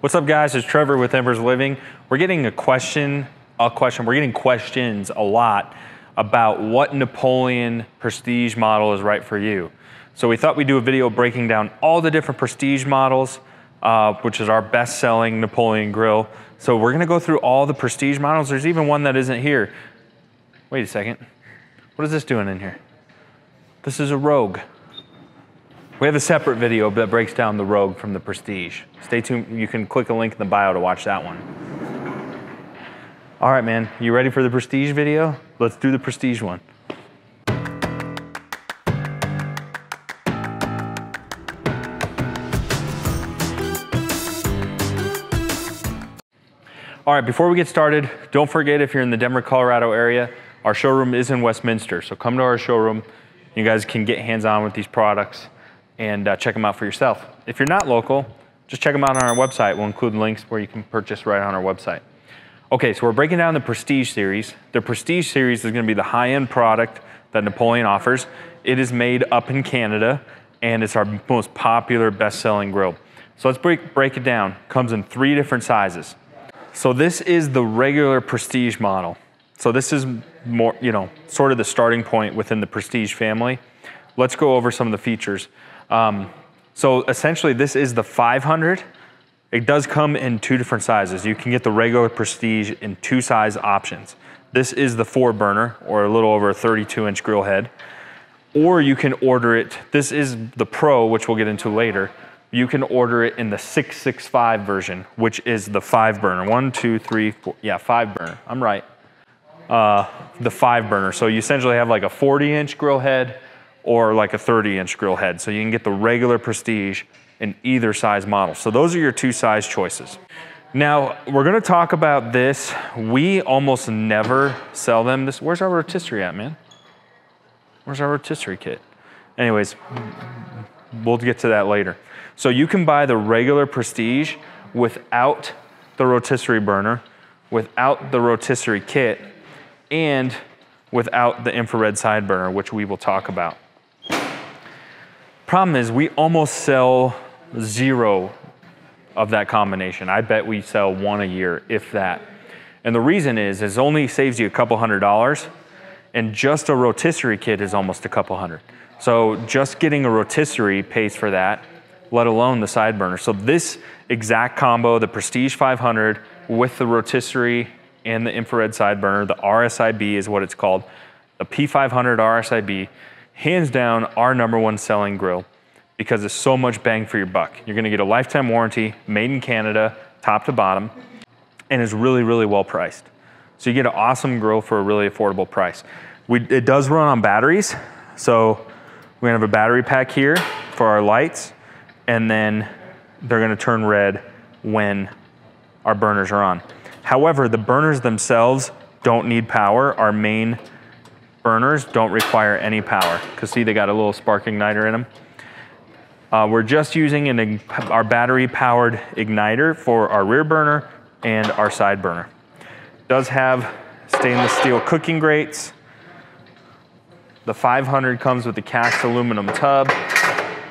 What's up guys, it's Trevor with Embers Living. We're getting a question, a question, we're getting questions a lot about what Napoleon Prestige model is right for you. So we thought we'd do a video breaking down all the different Prestige models, uh, which is our best selling Napoleon grill. So we're gonna go through all the Prestige models. There's even one that isn't here. Wait a second, what is this doing in here? This is a Rogue. We have a separate video that breaks down the Rogue from the Prestige. Stay tuned, you can click a link in the bio to watch that one. All right, man, you ready for the Prestige video? Let's do the Prestige one. All right, before we get started, don't forget if you're in the Denver, Colorado area, our showroom is in Westminster. So come to our showroom. You guys can get hands-on with these products and uh, check them out for yourself. If you're not local, just check them out on our website. We'll include links where you can purchase right on our website. Okay, so we're breaking down the Prestige series. The Prestige series is gonna be the high-end product that Napoleon offers. It is made up in Canada and it's our most popular best-selling grill. So let's break, break it down. Comes in three different sizes. So this is the regular Prestige model. So this is more, you know, sort of the starting point within the Prestige family. Let's go over some of the features. Um, so essentially this is the 500. It does come in two different sizes. You can get the regular Prestige in two size options. This is the four burner or a little over a 32 inch grill head. Or you can order it, this is the Pro, which we'll get into later. You can order it in the 665 version, which is the five burner. One, two, three, four, yeah, five burner, I'm right. Uh, the five burner. So you essentially have like a 40 inch grill head or like a 30 inch grill head. So you can get the regular Prestige in either size model. So those are your two size choices. Now, we're gonna talk about this. We almost never sell them. This, where's our rotisserie at, man? Where's our rotisserie kit? Anyways, we'll get to that later. So you can buy the regular Prestige without the rotisserie burner, without the rotisserie kit, and without the infrared side burner, which we will talk about. Problem is we almost sell zero of that combination. I bet we sell one a year, if that. And the reason is, is it only saves you a couple hundred dollars and just a rotisserie kit is almost a couple hundred. So just getting a rotisserie pays for that, let alone the side burner. So this exact combo, the Prestige 500 with the rotisserie and the infrared side burner, the RSIB is what it's called, the P500 RSIB, hands down our number one selling grill because it's so much bang for your buck. You're gonna get a lifetime warranty, made in Canada, top to bottom, and is really, really well priced. So you get an awesome grill for a really affordable price. We, it does run on batteries, so we're gonna have a battery pack here for our lights, and then they're gonna turn red when our burners are on. However, the burners themselves don't need power. Our main burners don't require any power because see, they got a little spark igniter in them. Uh, we're just using an, our battery powered igniter for our rear burner and our side burner. Does have stainless steel cooking grates. The 500 comes with the cast aluminum tub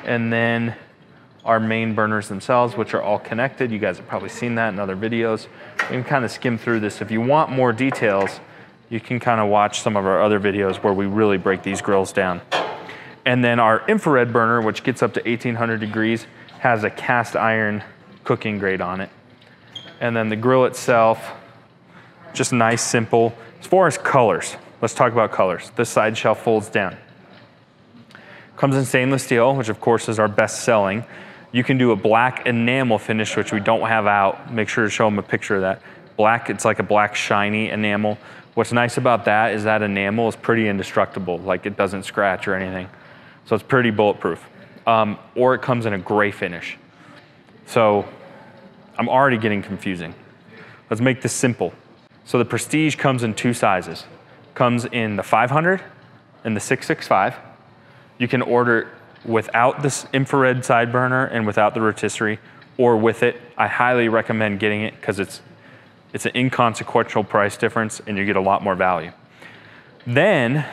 and then our main burners themselves, which are all connected. You guys have probably seen that in other videos. You can kind of skim through this. If you want more details, you can kind of watch some of our other videos where we really break these grills down. And then our infrared burner, which gets up to 1800 degrees, has a cast iron cooking grate on it. And then the grill itself, just nice, simple. As far as colors, let's talk about colors. This side shelf folds down. Comes in stainless steel, which of course is our best selling. You can do a black enamel finish, which we don't have out. Make sure to show them a picture of that. Black, it's like a black shiny enamel. What's nice about that is that enamel is pretty indestructible, like it doesn't scratch or anything. So it's pretty bulletproof. Um, or it comes in a gray finish. So I'm already getting confusing. Let's make this simple. So the Prestige comes in two sizes. Comes in the 500 and the 665. You can order without this infrared side burner and without the rotisserie or with it. I highly recommend getting it because it's it's an inconsequential price difference and you get a lot more value. Then,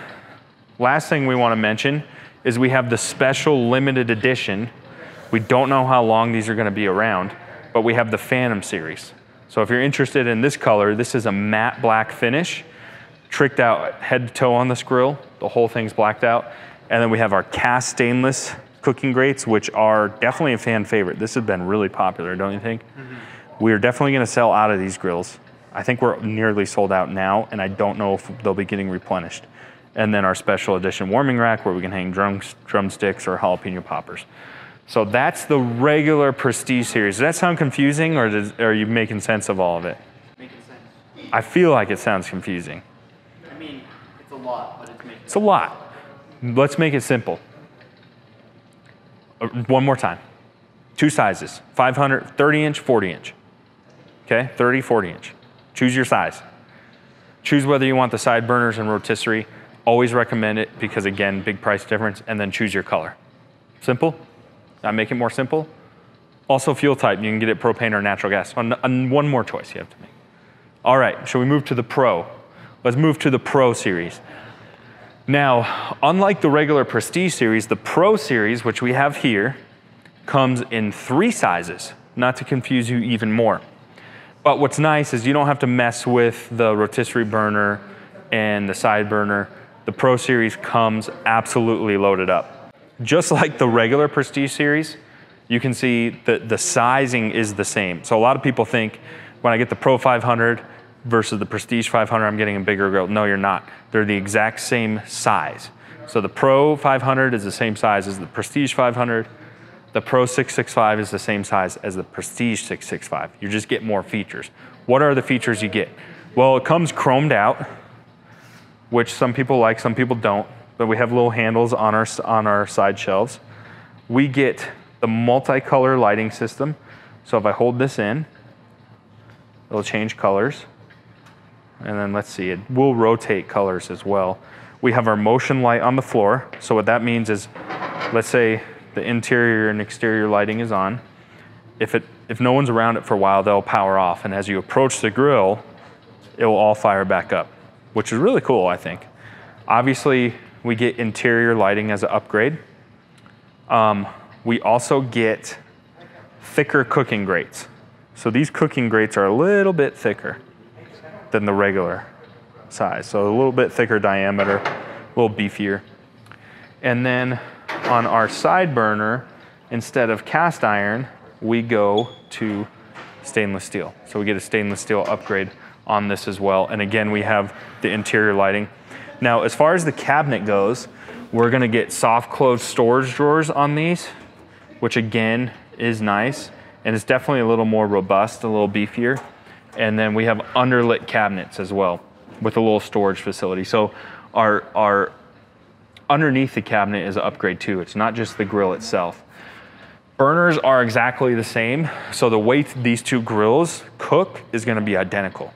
last thing we wanna mention is we have the special limited edition. We don't know how long these are gonna be around. but we have the Phantom series. So if you're interested in this color, this is a matte black finish, tricked out head to toe on this grill. The whole thing's blacked out. And then we have our cast stainless cooking grates, which are definitely a fan favorite. This has been really popular, don't you think? Mm-hmm. We're definitely gonna sell out of these grills. I think we're nearly sold out now, and I don't know if they'll be getting replenished. And then our special edition warming rack where we can hang drums, drumsticks or jalapeno poppers. So that's the regular Prestige series. Does that sound confusing or does, are you making sense of all of it? Making sense. I feel like it sounds confusing. I mean, it's a lot, but it's making It's a lot. Let's make it simple. Uh, One more time. Two sizes 500, 30 inch, 40 inch. Okay, 30, 40 inch. Choose your size. Choose whether you want the side burners and rotisserie. Always recommend it because, again, big price difference, and then choose your color. Simple? I make it more simple? Also, fuel type, you can get it propane or natural gas. On, on one more choice you have to make. All right, shall we move to the Pro? Let's move to the Pro series. Now, unlike the regular Prestige series, the Pro series, which we have here, comes in three sizes, not to confuse you even more. But what's nice is you don't have to mess with the rotisserie burner and the side burner. The Pro series comes absolutely loaded up. Just like the regular Prestige series, you can see that the sizing is the same. So a lot of people think when I get the Pro 500 versus the Prestige 500, I'm getting a bigger grill. No, you're not. They're the exact same size. So the Pro 500 is the same size as the Prestige 500. The Pro 665 is the same size as the Prestige 665. You just get more features. What are the features you get? Well, it comes chromed out, which some people like, some people don't. But we have little handles on our on our side shelves. We get the multicolor lighting system. So if I hold this in, it'll change colors. And then let's see, it will rotate colors as well. We have our motion light on the floor. So what that means is, let's say the interior and exterior lighting is on. If, it, if no one's around it for a while, they'll power off. And as you approach the grill, it will all fire back up, which is really cool, I think. Obviously, we get interior lighting as an upgrade. Um, we also get thicker cooking grates. So these cooking grates are a little bit thicker than the regular size. So a little bit thicker diameter, a little beefier. And then on our side burner, instead of cast iron, we go to stainless steel. So we get a stainless steel upgrade on this as well. And again, we have the interior lighting. Now, as far as the cabinet goes, we're gonna get soft close storage drawers on these, which again is nice. And it's definitely a little more robust, a little beefier. And then we have underlit cabinets as well with a little storage facility. So our, our underneath the cabinet is an upgrade too. It's not just the grill itself. Burners are exactly the same. So the way these two grills cook is gonna be identical.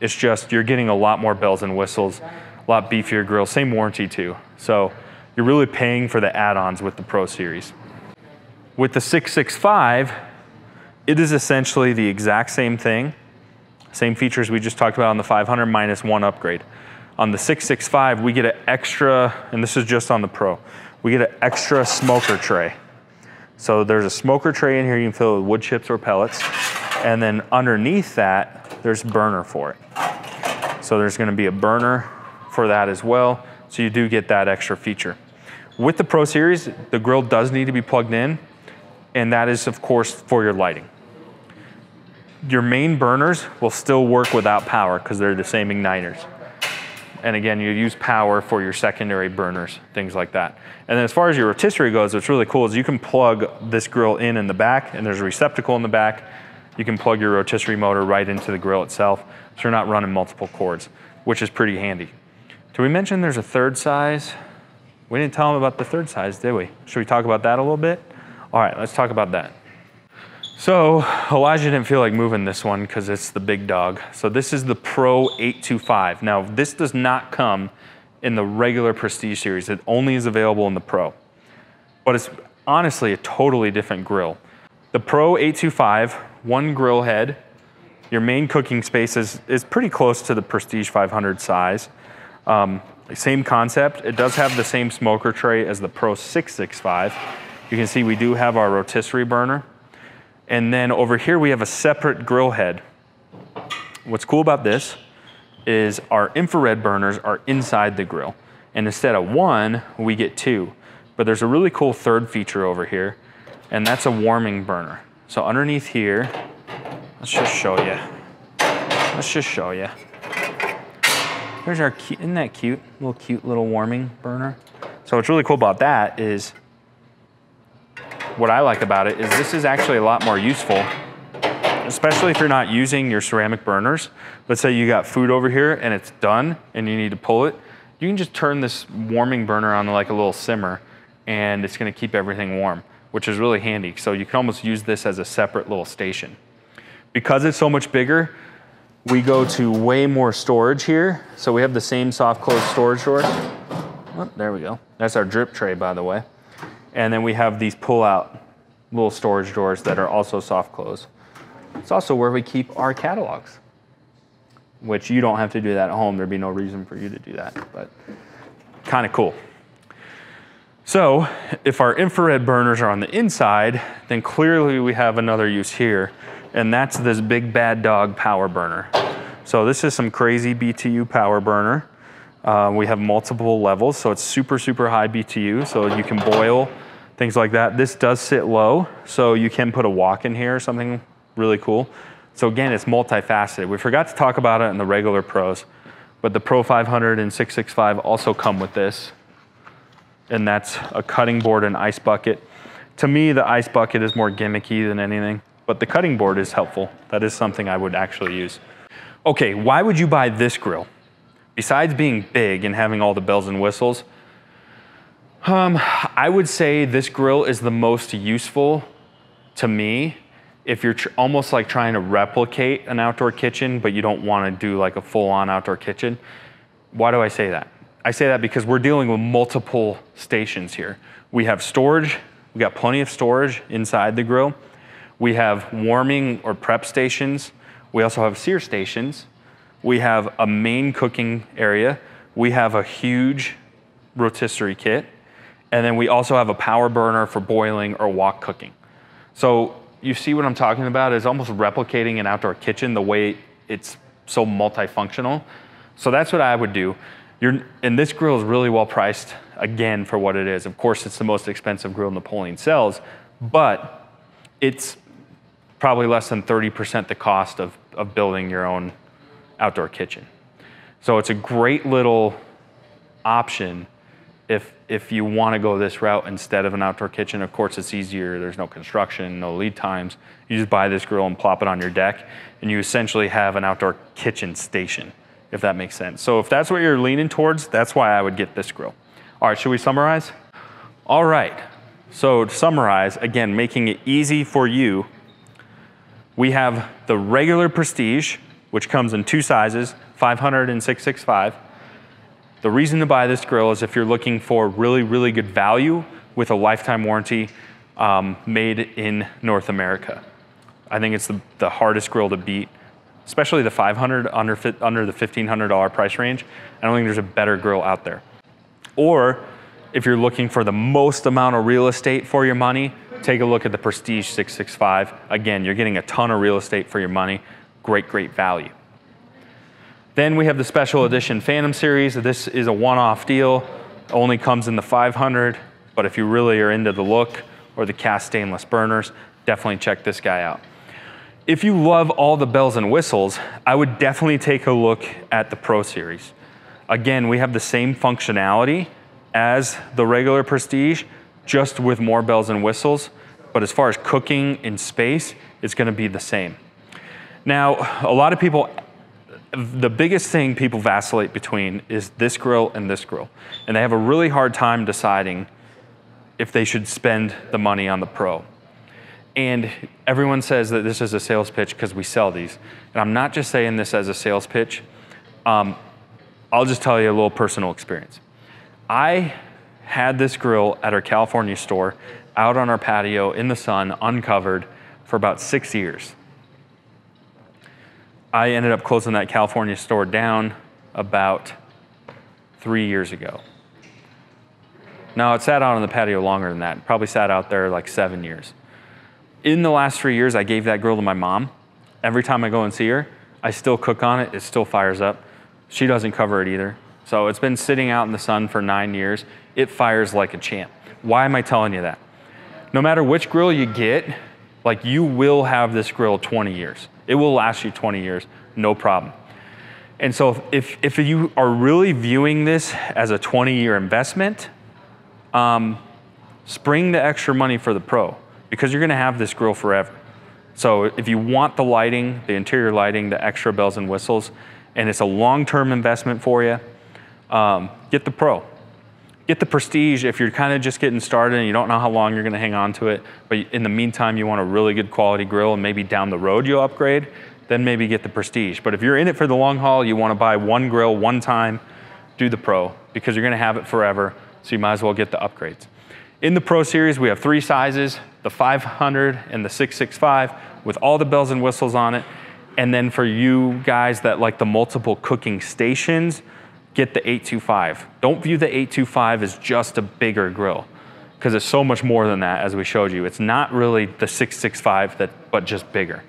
It's just you're getting a lot more bells and whistles, a lot beefier grill, same warranty too. So you're really paying for the add-ons with the Pro Series. With the 665, it is essentially the exact same thing. Same features we just talked about on the 500 minus one upgrade. On the 665, we get an extra, and this is just on the Pro, we get an extra smoker tray. So there's a smoker tray in here you can fill it with wood chips or pellets. And then underneath that, there's burner for it. So there's gonna be a burner for that as well. So you do get that extra feature. With the Pro Series, the grill does need to be plugged in, and that is of course for your lighting. Your main burners will still work without power because they're the same igniters. And again, you use power for your secondary burners, things like that. And then as far as your rotisserie goes, what's really cool is you can plug this grill in in the back, and there's a receptacle in the back. You can plug your rotisserie motor right into the grill itself, so you're not running multiple cords, which is pretty handy. Did we mention there's a third size? We didn't tell them about the third size, did we? Should we talk about that a little bit? All right, let's talk about that. So Elijah didn't feel like moving this one because it's the big dog. So this is the Pro 825. Now this does not come in the regular Prestige series. It only is available in the Pro. But it's honestly a totally different grill. The Pro 825, one grill head. Your main cooking space is, is pretty close to the Prestige 500 size. Um, same concept. It does have the same smoker tray as the Pro 665. You can see we do have our rotisserie burner. And then over here we have a separate grill head. What's cool about this is our infrared burners are inside the grill. And instead of one, we get two. But there's a really cool third feature over here, and that's a warming burner. So underneath here, let's just show you. Let's just show you. There's our cute, isn't that cute? Little cute little warming burner. So what's really cool about that is, what I like about it is this is actually a lot more useful, especially if you're not using your ceramic burners. Let's say you got food over here and it's done and you need to pull it. You can just turn this warming burner on like a little simmer and it's gonna keep everything warm, which is really handy. So you can almost use this as a separate little station. Because it's so much bigger, we go to way more storage here. So we have the same soft close storage door. Oh, there we go. That's our drip tray, by the way. And then we have these pull out little storage doors that are also soft close. It's also where we keep our catalogs, which you don't have to do that at home. There'd be no reason for you to do that, but kind of cool. So if our infrared burners are on the inside, then clearly we have another use here, and that's this big bad dog power burner. So this is some crazy BTU power burner. Uh, we have multiple levels, so it's super, super high BTU, so you can boil, things like that. This does sit low, so you can put a wok in here or something really cool. So again, it's multifaceted. We forgot to talk about it in the regular pros, but the Pro 500 and 665 also come with this and that's a cutting board and ice bucket. To me, the ice bucket is more gimmicky than anything, but the cutting board is helpful. That is something I would actually use. Okay, why would you buy this grill? Besides being big and having all the bells and whistles, um, I would say this grill is the most useful to me if you're almost like trying to replicate an outdoor kitchen, but you don't want to do like a full on outdoor kitchen. Why do I say that? I say that because we're dealing with multiple stations here. We have storage, we got plenty of storage inside the grill. We have warming or prep stations. We also have sear stations. We have a main cooking area. We have a huge rotisserie kit. And then we also have a power burner for boiling or wok cooking. So you see what I'm talking about is almost replicating an outdoor kitchen the way it's so multifunctional. So that's what I would do. You're, and this grill is really well priced, again, for what it is. Of course, it's the most expensive grill Napoleon sells, but it's probably less than 30% the cost of, of building your own outdoor kitchen. So it's a great little option if, if you want to go this route instead of an outdoor kitchen. Of course, it's easier. There's no construction, no lead times. You just buy this grill and plop it on your deck, and you essentially have an outdoor kitchen station if that makes sense. So if that's what you're leaning towards, that's why I would get this grill. All right, should we summarize? All right, so to summarize, again, making it easy for you, we have the regular Prestige, which comes in two sizes, 500 and 665. The reason to buy this grill is if you're looking for really, really good value with a lifetime warranty um, made in North America. I think it's the, the hardest grill to beat especially the 500 under, under the $1,500 price range. I don't think there's a better grill out there. Or if you're looking for the most amount of real estate for your money, take a look at the Prestige 665. Again, you're getting a ton of real estate for your money. Great, great value. Then we have the special edition Phantom Series. This is a one-off deal. Only comes in the 500, but if you really are into the look or the cast stainless burners, definitely check this guy out if you love all the bells and whistles, I would definitely take a look at the Pro Series. Again, we have the same functionality as the regular Prestige, just with more bells and whistles. But as far as cooking in space, it's gonna be the same. Now, a lot of people, the biggest thing people vacillate between is this grill and this grill. And they have a really hard time deciding if they should spend the money on the Pro. And everyone says that this is a sales pitch because we sell these. And I'm not just saying this as a sales pitch. Um, I'll just tell you a little personal experience. I had this grill at our California store out on our patio in the sun, uncovered, for about six years. I ended up closing that California store down about three years ago. Now, it sat out on the patio longer than that, probably sat out there like seven years. In the last three years, I gave that grill to my mom. Every time I go and see her, I still cook on it. It still fires up. She doesn't cover it either. So it's been sitting out in the sun for nine years. It fires like a champ. Why am I telling you that? No matter which grill you get, like you will have this grill 20 years. It will last you 20 years, no problem. And so if, if you are really viewing this as a 20 year investment, um, spring the extra money for the pro because you're gonna have this grill forever. So if you want the lighting, the interior lighting, the extra bells and whistles, and it's a long-term investment for you, um, get the Pro. Get the Prestige if you're kind of just getting started and you don't know how long you're gonna hang on to it, but in the meantime you want a really good quality grill and maybe down the road you'll upgrade, then maybe get the Prestige. But if you're in it for the long haul, you wanna buy one grill one time, do the Pro because you're gonna have it forever, so you might as well get the upgrades. In the Pro Series, we have three sizes, the 500 and the 665 with all the bells and whistles on it. And then for you guys that like the multiple cooking stations, get the 825. Don't view the 825 as just a bigger grill because it's so much more than that as we showed you. It's not really the 665 that but just bigger.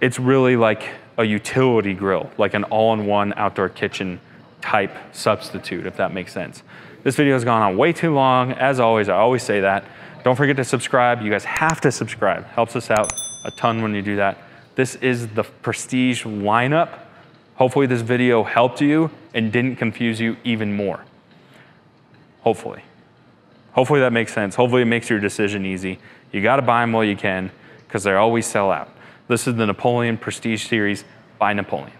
It's really like a utility grill, like an all-in-one outdoor kitchen type substitute if that makes sense. This video has gone on way too long. As always, I always say that. Don't forget to subscribe. You guys have to subscribe. Helps us out a ton when you do that. This is the Prestige lineup. Hopefully this video helped you and didn't confuse you even more. Hopefully. Hopefully that makes sense. Hopefully it makes your decision easy. You gotta buy them while you can because they always sell out. This is the Napoleon Prestige Series by Napoleon.